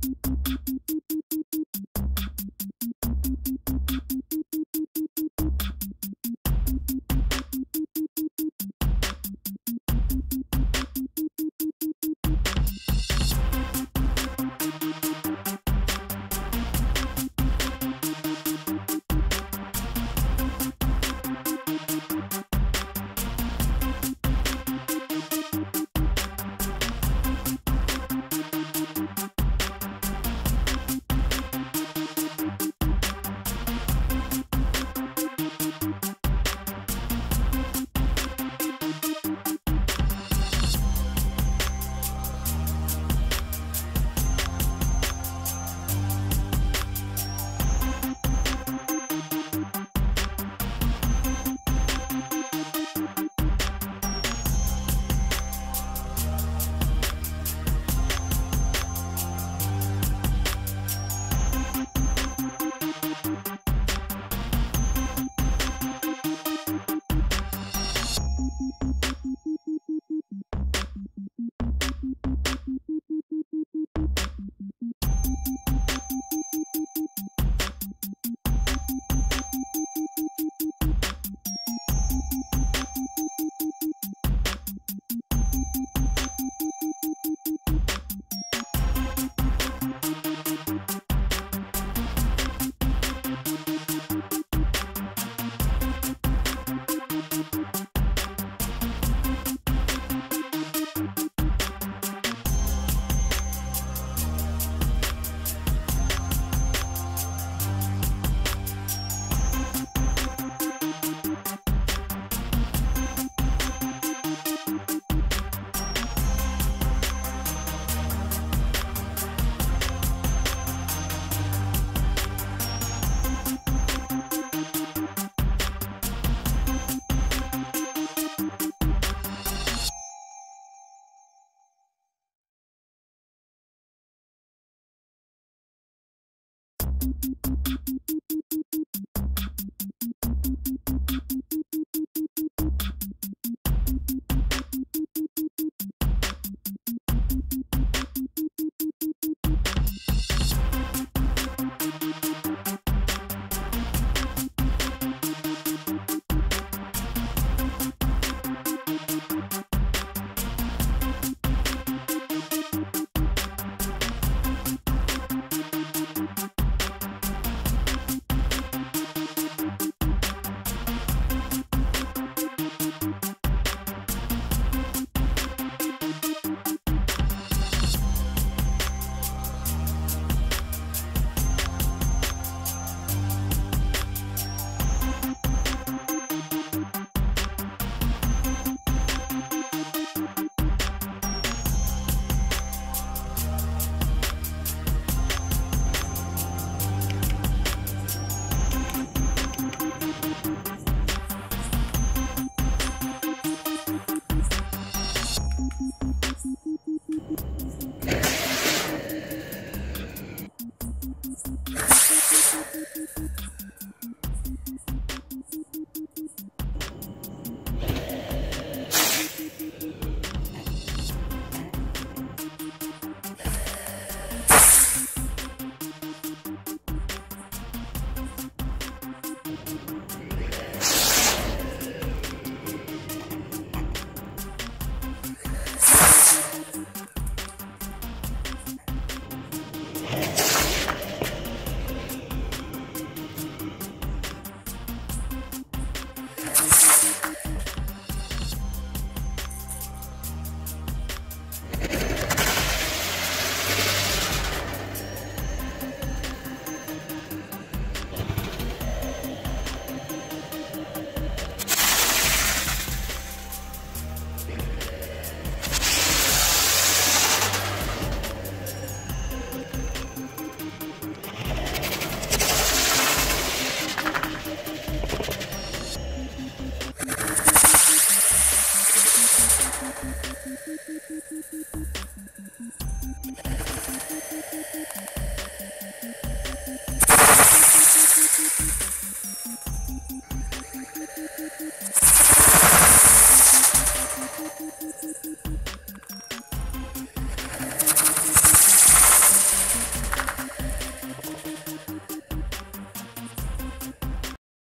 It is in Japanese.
ピッ Thank you.